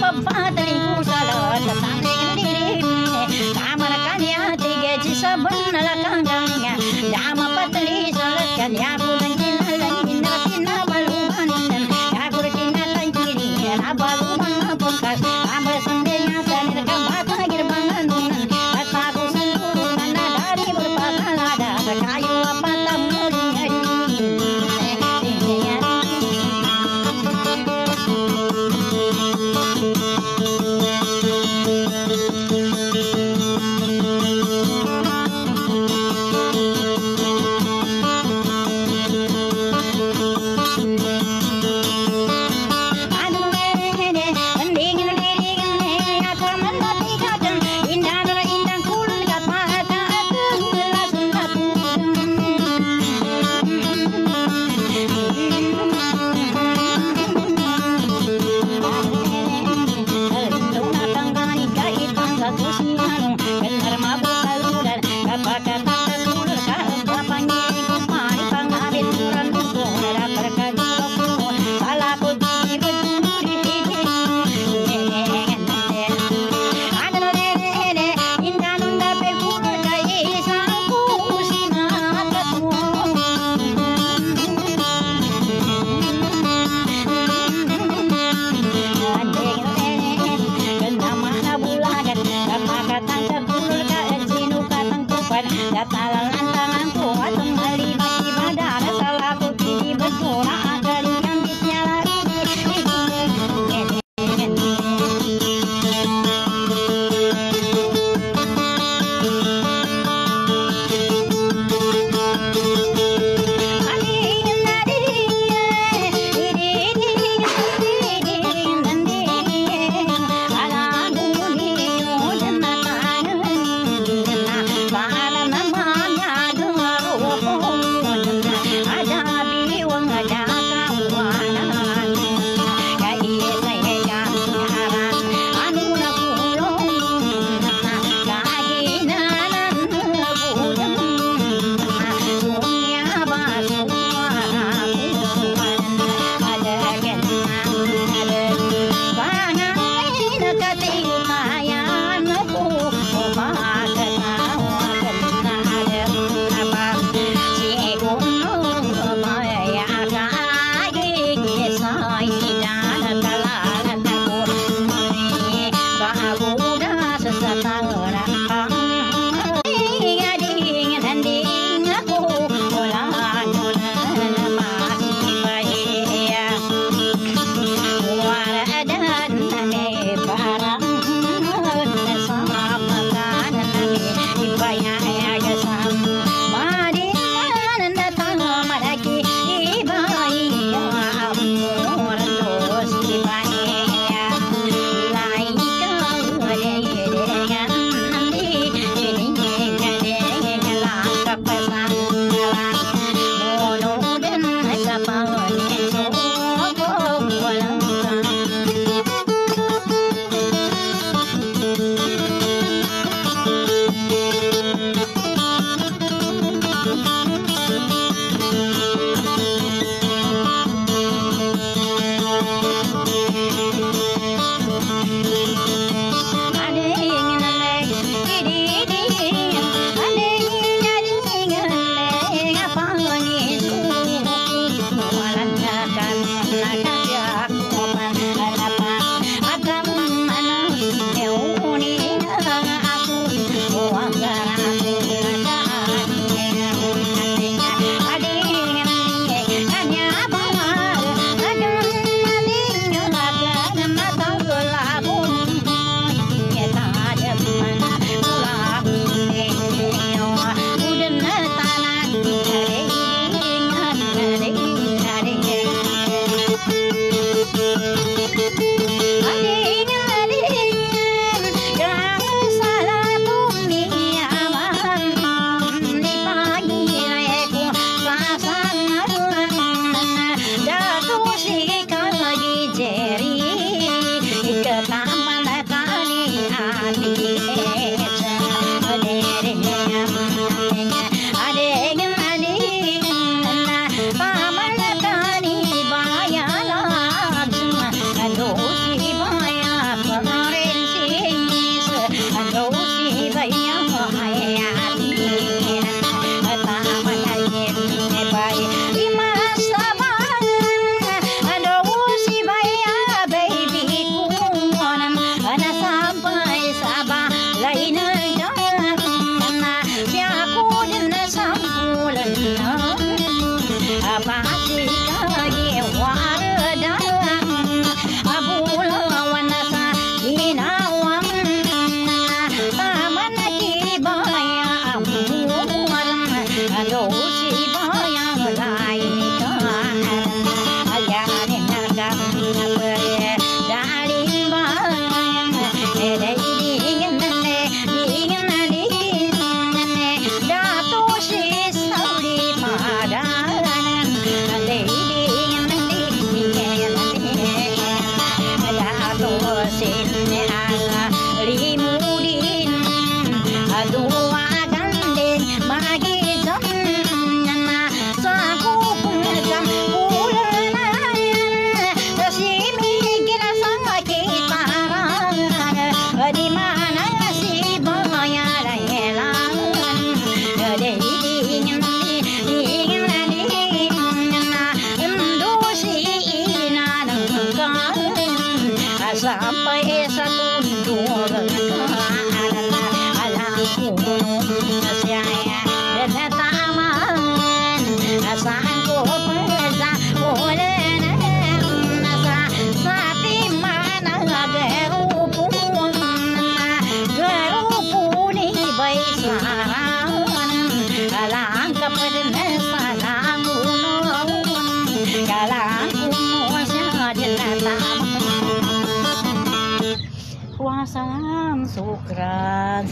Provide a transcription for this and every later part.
Pa pa 灵 ya la Thank you.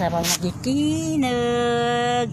Sa mga gikinag